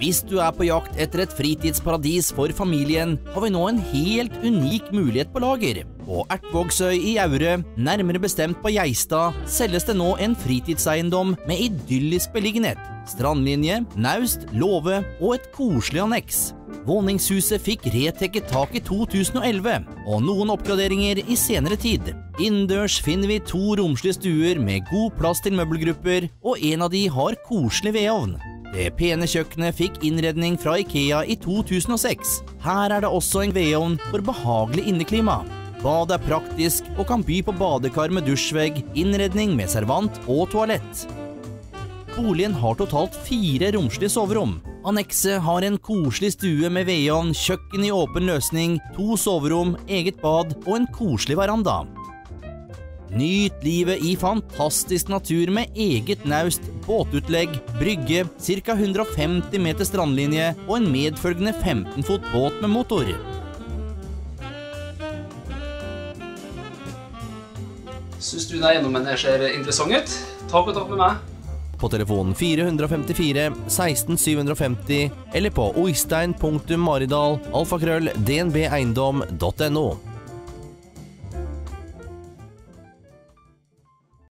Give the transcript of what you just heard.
Hvis du er på jakt etter et fritidsparadis for familien, har vi nå en helt unik mulighet på lager. På Ertvågsøy i Aure, nærmere bestemt på Geistad, selges det nå en fritidseiendom med idyllisk beliggenhet. Strandlinje, naust, låve og et koselig anneks. Våningshuset fikk retekket tak i 2011, og noen oppgraderinger i senere tid. Innendørs finner vi to romslige stuer med god plass til møbelgrupper, og en av de har koselig vedovn. Det pene kjøkkenet fikk innredning fra Ikea i 2006. Her er det også en vedovn for behagelig inneklima. Badet er praktisk og kan by på badekar med dusjvegg, innredning med servant og toalett. Boligen har totalt fire romslige soverom. Annekset har en koselig stue med vedovn, kjøkken i åpen løsning, to soverom, eget bad og en koselig veranda. Nyt livet i fantastisk natur med eget naust, båtutlegg, brygge, ca. 150 meter strandlinje og en medfølgende 15 fot båt med motor. Syns du denne eiendommen ser interessant ut? Ta kontakt med meg. På telefon 454 16 750 eller på oistein.maridal alfakrøll dnbeiendom.no.